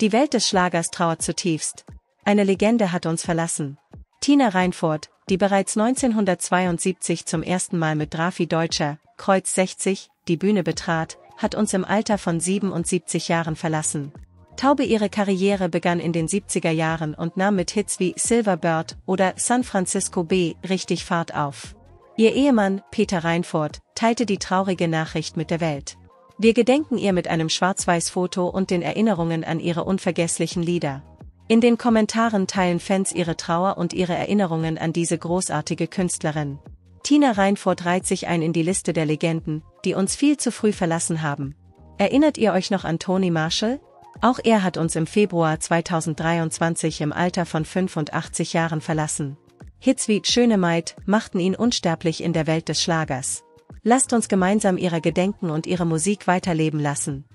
Die Welt des Schlagers trauert zutiefst. Eine Legende hat uns verlassen. Tina Reinfurt, die bereits 1972 zum ersten Mal mit Drafi Deutscher, Kreuz 60, die Bühne betrat, hat uns im Alter von 77 Jahren verlassen. Taube ihre Karriere begann in den 70er Jahren und nahm mit Hits wie Silverbird oder San Francisco B richtig Fahrt auf. Ihr Ehemann, Peter Reinfurt, teilte die traurige Nachricht mit der Welt. Wir gedenken ihr mit einem Schwarz-Weiß-Foto und den Erinnerungen an ihre unvergesslichen Lieder. In den Kommentaren teilen Fans ihre Trauer und ihre Erinnerungen an diese großartige Künstlerin. Tina Reinfurt reiht sich ein in die Liste der Legenden, die uns viel zu früh verlassen haben. Erinnert ihr euch noch an Tony Marshall? Auch er hat uns im Februar 2023 im Alter von 85 Jahren verlassen. Hits wie Schöne Maid machten ihn unsterblich in der Welt des Schlagers. Lasst uns gemeinsam ihrer gedenken und ihre Musik weiterleben lassen.